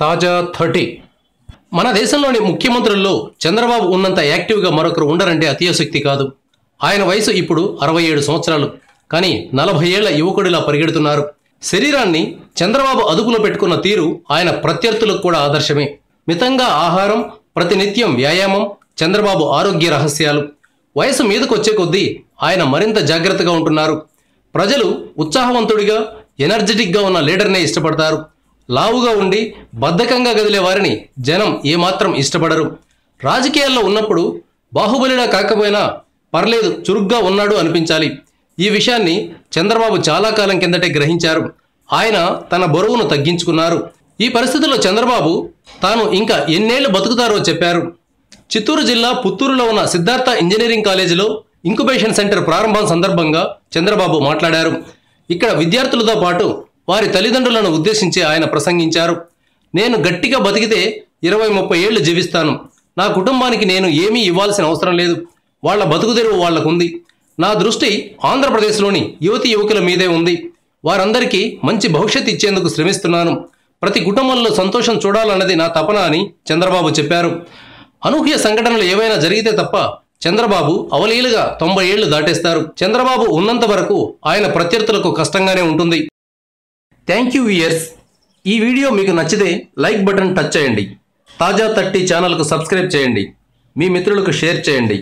తాజా థర్టీ. మన దేశంలోని ముఖ్యమంత్రుల్లో చంద్రబాబు ఉన్నంత యాక్టివ్గా మరొకరు ఉండరంటే అతిశక్తి కాదు. ఆయన వయసు ఇప్పుడు అరవై ఏడు సంవత్సరాలు. కానీ నలభై ఏళ్ళ యువకుడిలా పరిగెడుతున్నారు. శరీరాన్ని చంద్రబాబు అదుపులో పెట్టుకున్న తీరు ఆయన ప్రత్యర్థులకు కూడా ఆదర్శమే. మితంగా ఆహారం ప్రతినిత్యం వ్యాయామం చంద్రబాబు ఆరోగ్య రహస్యాలు. వయసు మీదకొచ్చే కొద్దీ ఆయన మరింత జాగ్రత్తగా ఉంటున్నారు. ప్రజలు ఉత్సాహవంతుడిగా ఎనర్జెటిక్గా ఉన్న లీడర్నే ఇష్టపడతారు. లావుగా ఉండి బద్ధకంగా గదిలే వారిని జనం ఏమాత్రం ఇష్టపడరు. రాజకీయాల్లో ఉన్నప్పుడు బాహుబలిలా కాకపోయినా పర్లేదు చురుగ్గా ఉన్నాడు అనిపించాలి. ఈ విషయాన్ని చంద్రబాబు చాలా కాలం కిందటే గ్రహించారు. ఆయన తన బరువును తగ్గించుకున్నారు. ఈ పరిస్థితుల్లో చంద్రబాబు తాను ఇంకా ఎన్నేళ్ళు బతుకుతారో చెప్పారు. చిత్తూరు జిల్లా పుత్తూరులో ఉన్న సిద్ధార్థ ఇంజనీరింగ్ కాలేజీలో ఇంక్యుబేషన్ సెంటర్ ప్రారంభం సందర్భంగా చంద్రబాబు మాట్లాడారు. ఇక్కడ విద్యార్థులతో పాటు వారి తల్లిదండ్రులను ఉద్దేశించి ఆయన ప్రసంగించారు. నేను గట్టిగా బతికితే ఇరవై ముప్పై ఏళ్ళు జీవిస్తాను. నా కుటుంబానికి నేను ఏమీ ఇవ్వాల్సిన అవసరం లేదు. వాళ్ళ బతుకుదెరువు వాళ్ళకుంది నా దృష్టి ఆంధ్రప్రదేశ్లోని యువతి యువకుల మీదే ఉంది. వారందరికీ మంచి భవిష్యత్తు ఇచ్చేందుకు శ్రమిస్తున్నాను. ప్రతి కుటుంబంలో సంతోషం చూడాలన్నది నా తపన అని చంద్రబాబు చెప్పారు. అనూహ్య సంఘటనలు ఏవైనా జరిగితే తప్ప చంద్రబాబు అవలీలుగా తొంభై ఏళ్ళు దాటేస్తారు. చంద్రబాబు ఉన్నంత వరకు ఆయన ప్రత్యర్థులకు కష్టంగానే ఉంటుంది. థ్యాంక్ యూ ఇయర్స్ ఈ వీడియో మీకు నచ్చితే లైక్ బటన్ టచ్ చేయండి. తాజా థర్టీ ఛానల్కు సబ్స్క్రైబ్ చేయండి. మీ మిత్రులకు షేర్ చేయండి.